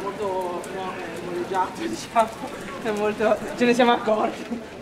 molto buono, diciamo, è molto, ce ne siamo accorti.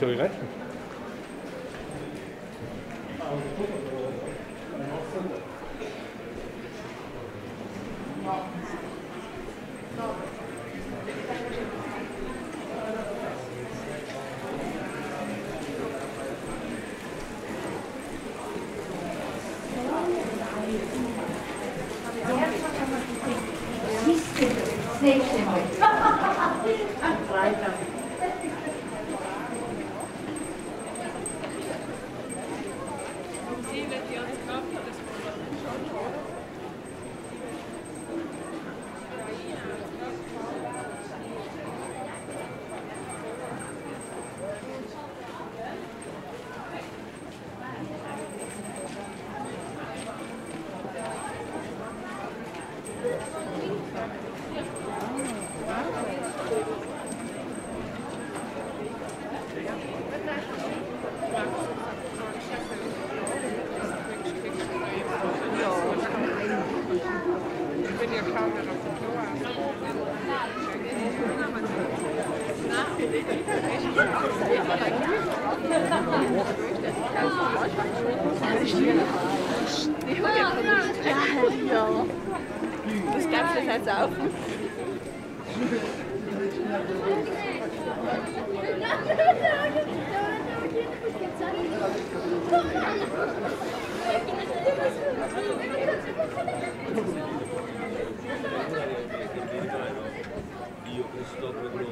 sur Y. Io che sto per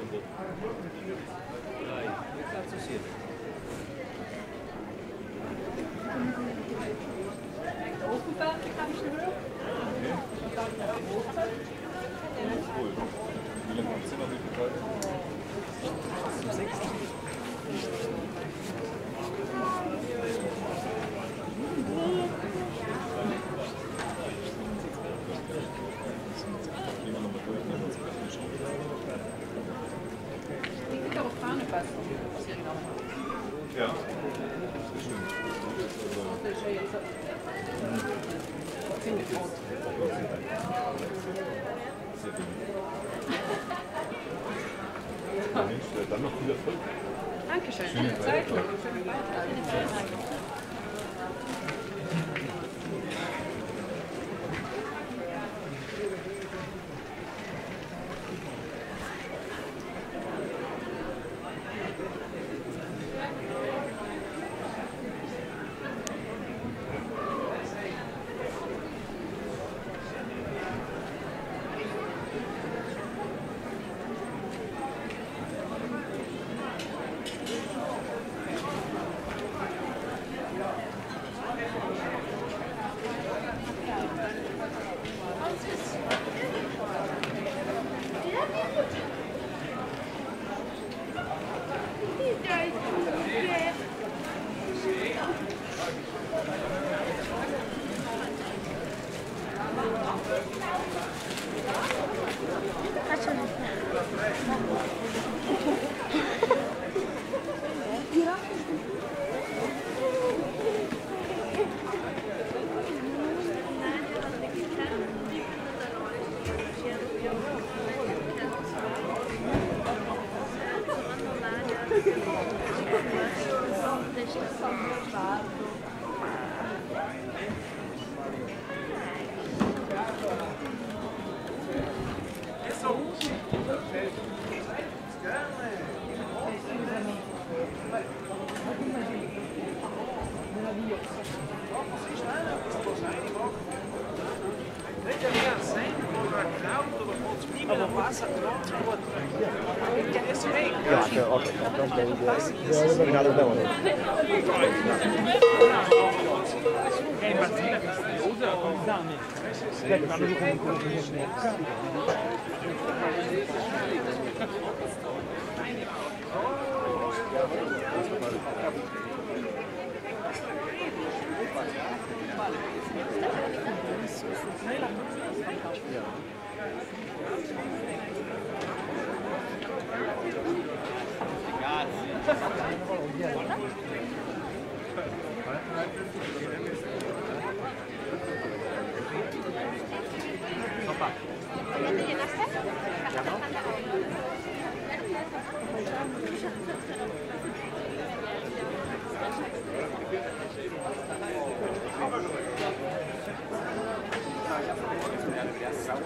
Yeah,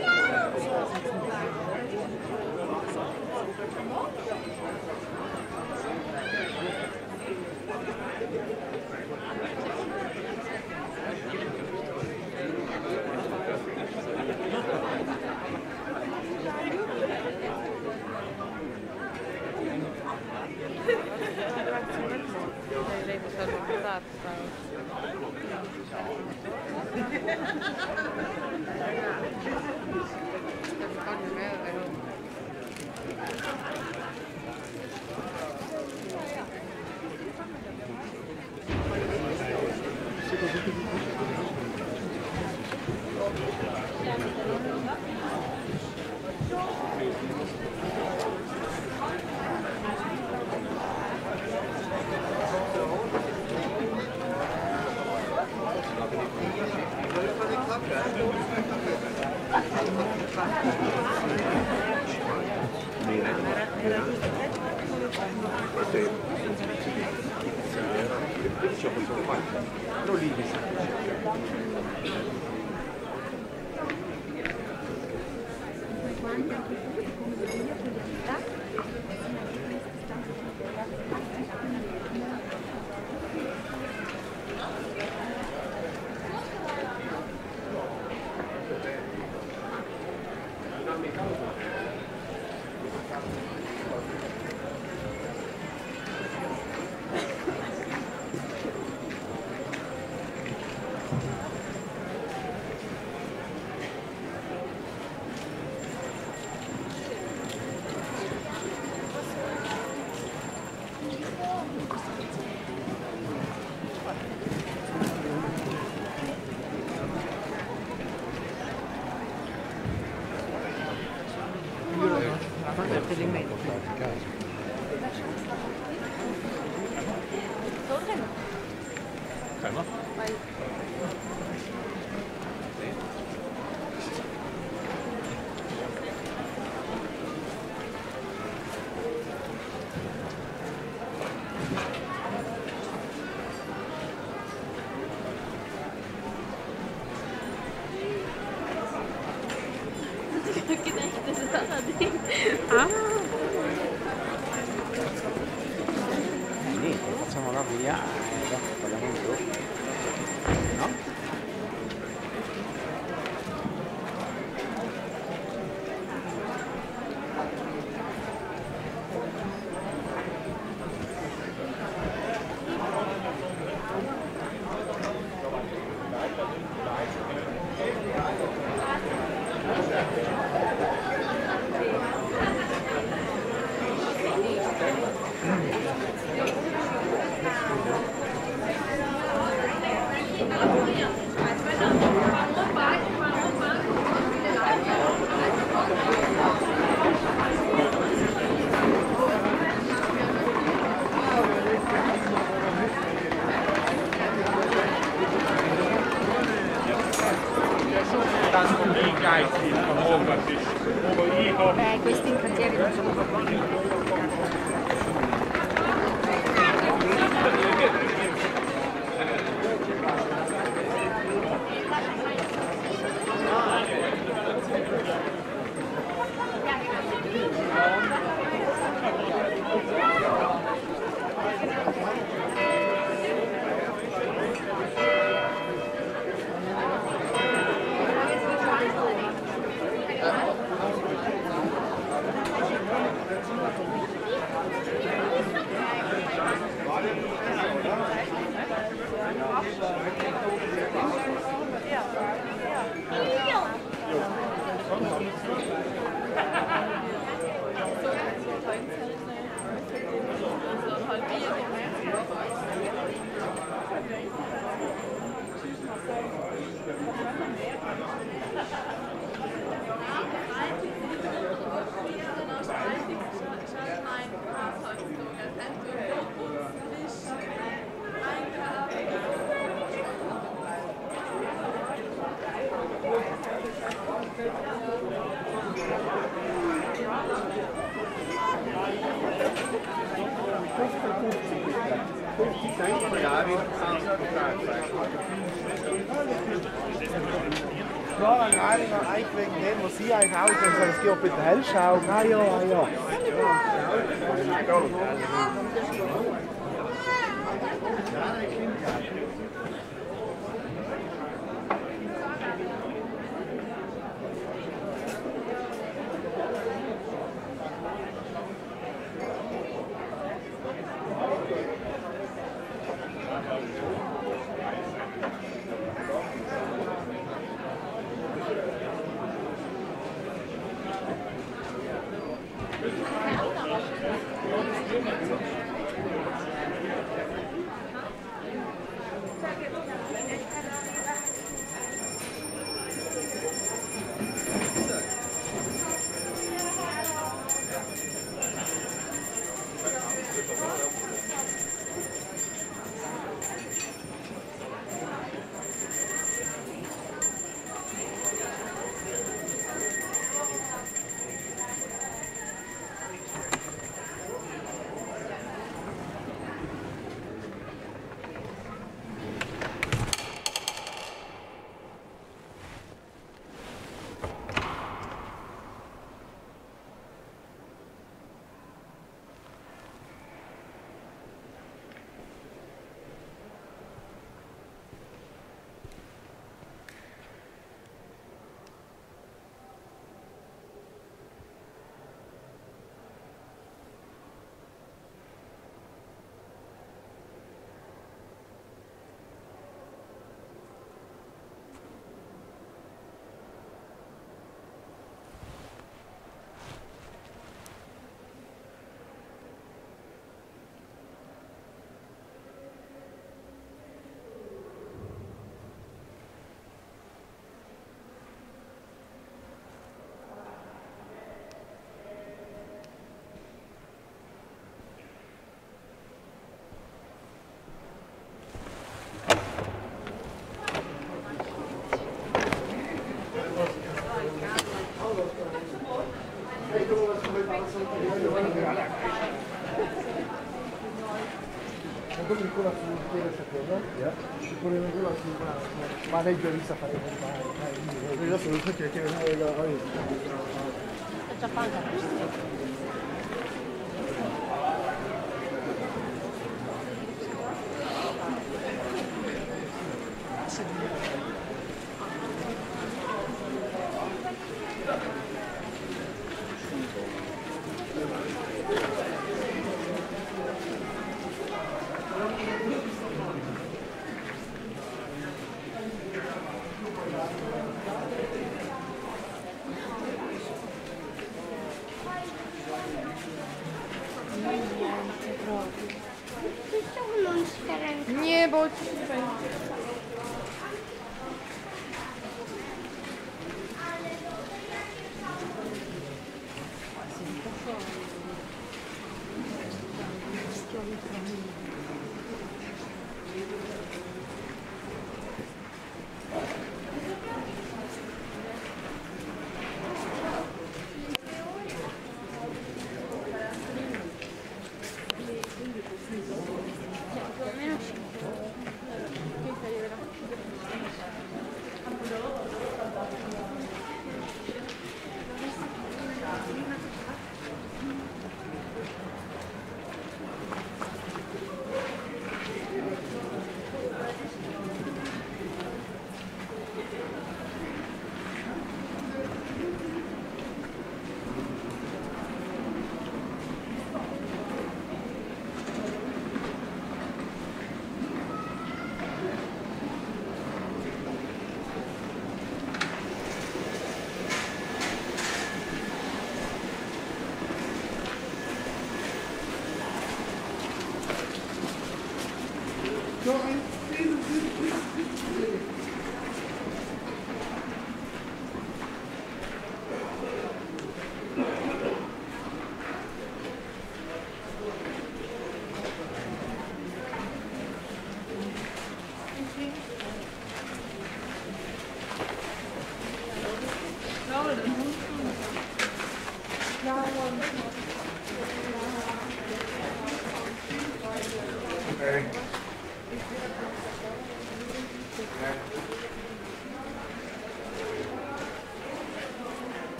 yeah. 加油！c e pure quello si ma, ma lei già vista fare con mare, io sono tutti che non è la Faccia panca. Okay. okay.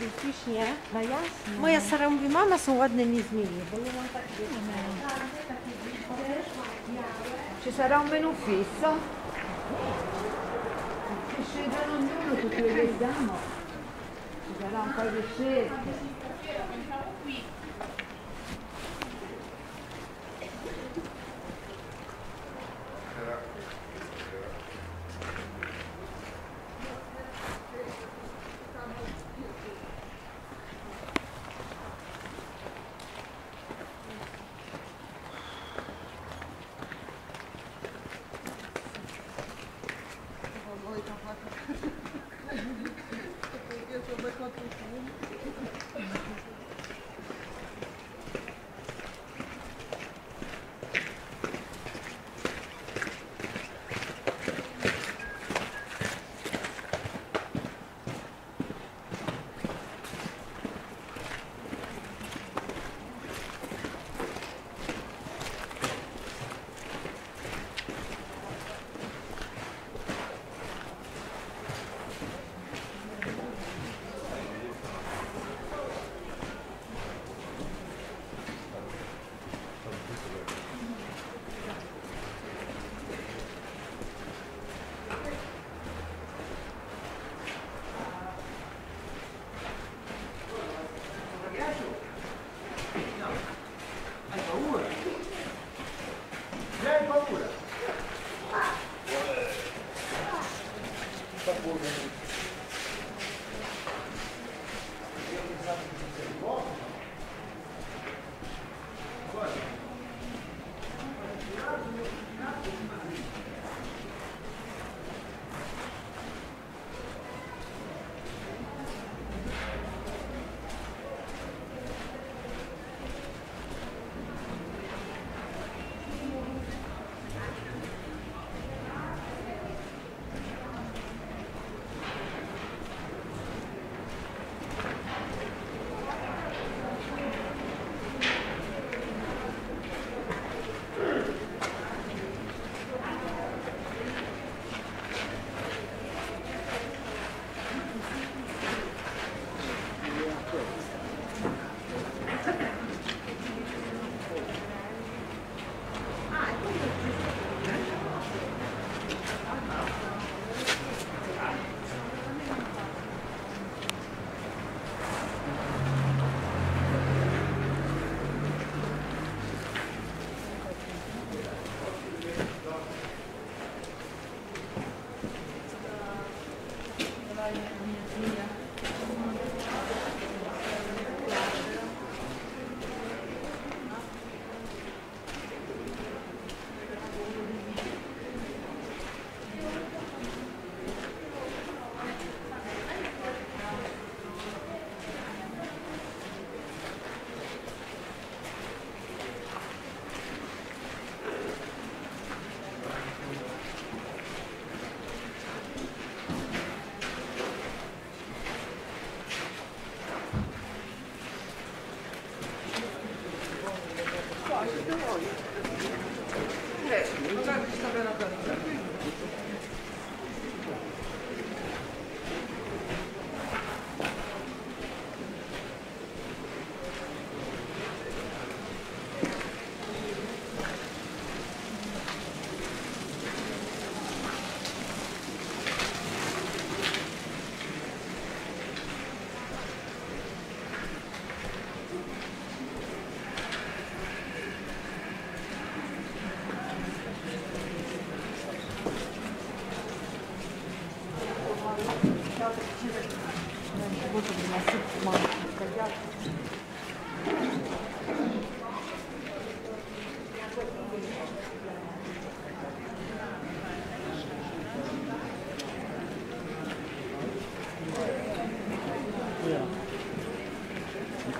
wyciśnie. No Moja Sara mówi, mama są ładne, nie zmieni. Bo ja mam takie Ci sarà un menu fisso? Scegliano ognuno tutto quello Ci sarà un po' di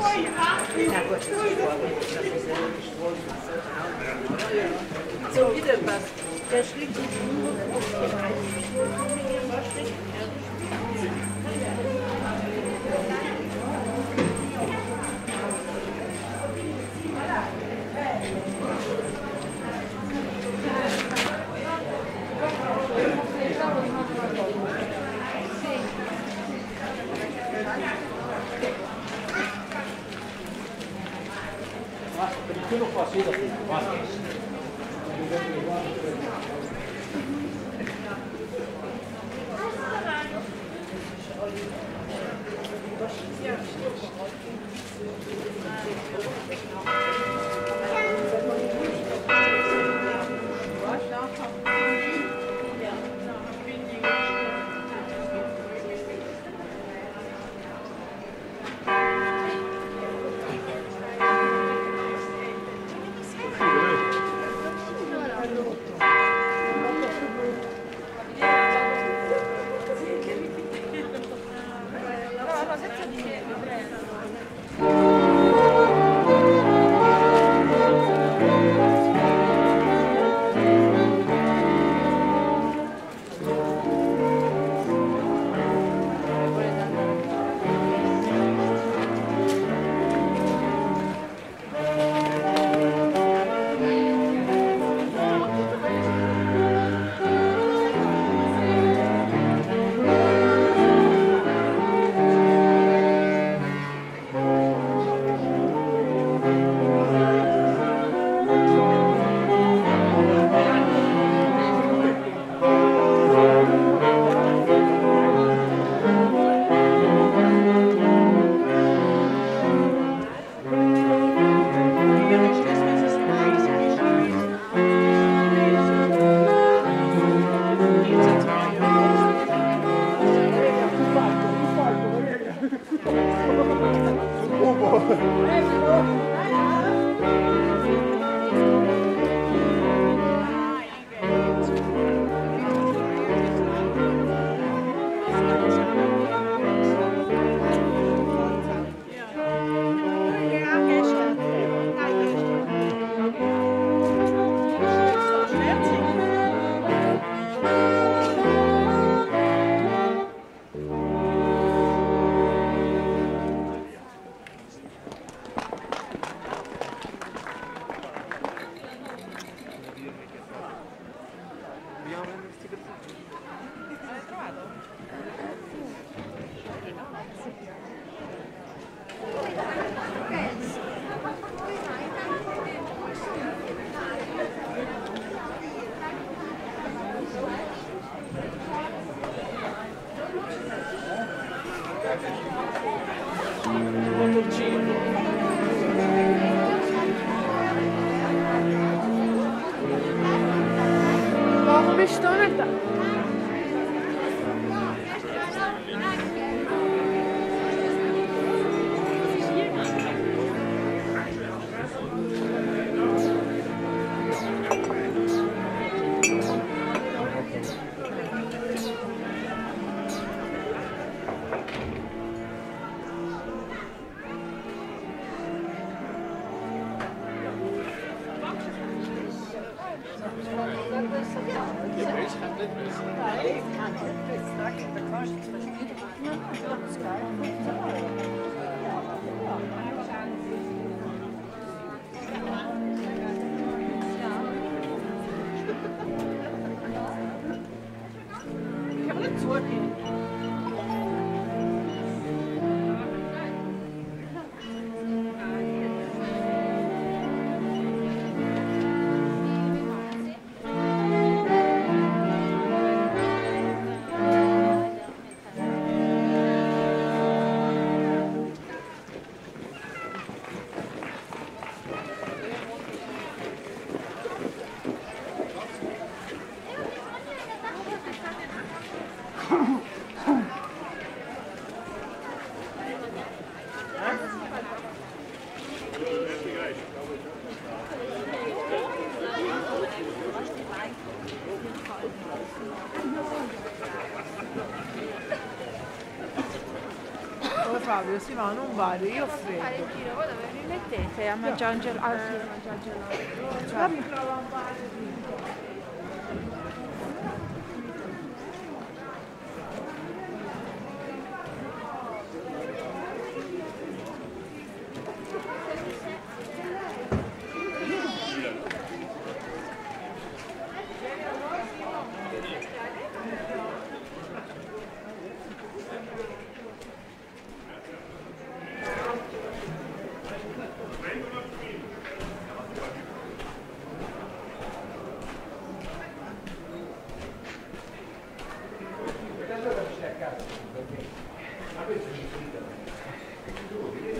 So, wieder was. Der schlägt sich nur auf den Eis. it's working. Fabio si va, non vado, io ho freddo. fare il giro, voi dove vi mettete a mangiare un gelato? Ah, sì, a mangiare un gelato. perché ma questo ci sono devo dire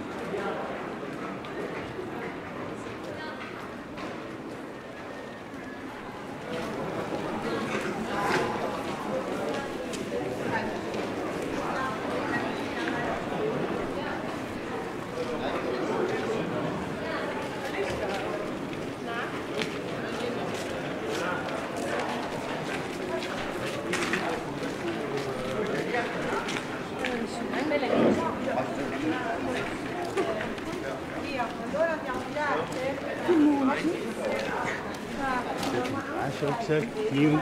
Beziehung.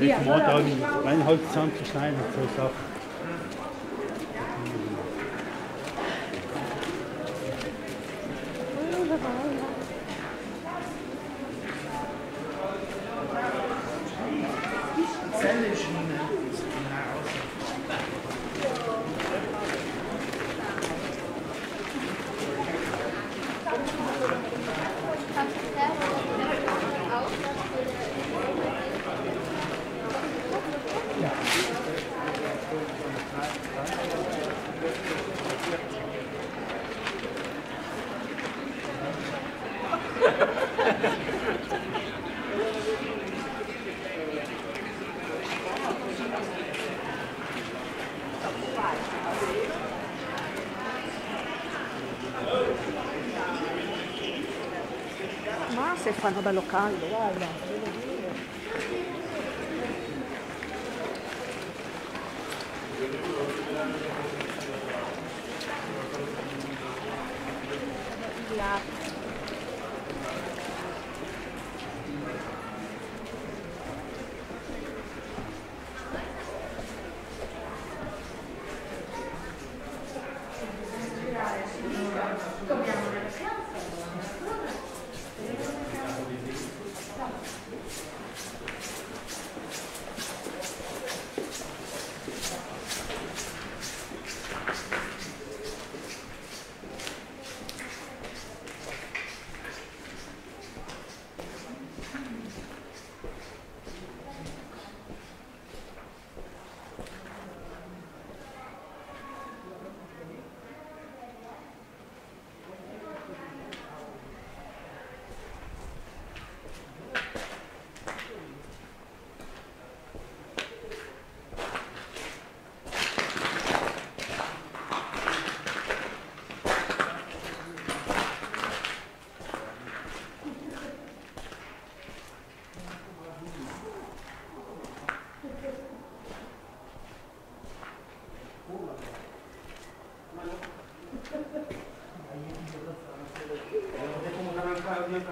Ich ja. Mord auch nicht. Mein Holz zusammenzuschneiden, so Sachen. fanno bello caldo, guarda.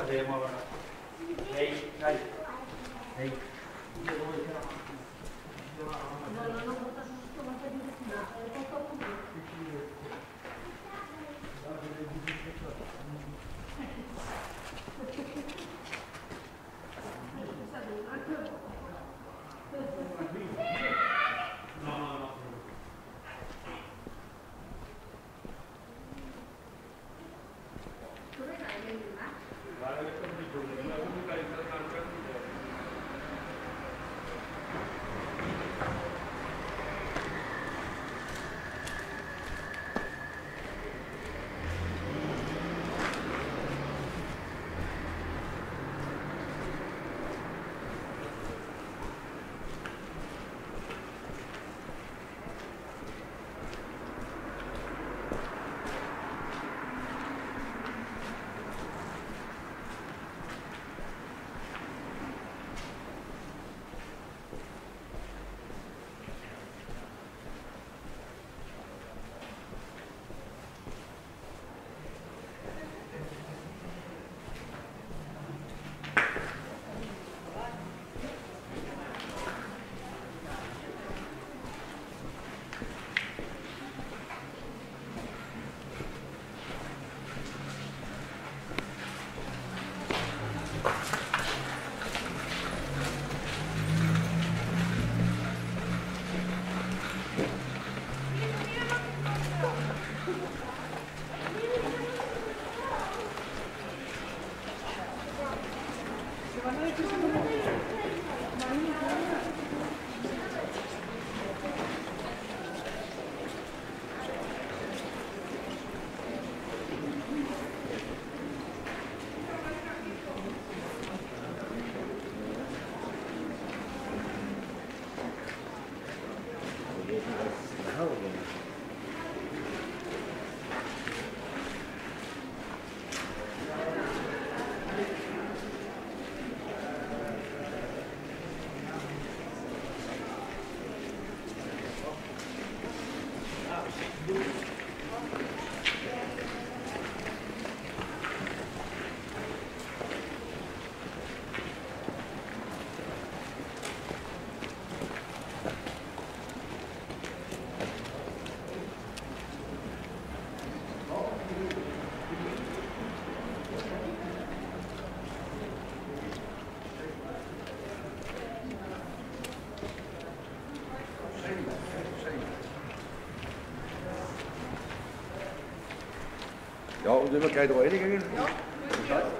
അദ്ദേഹമാണ് Ja, und wir gleich reinigen? Ja.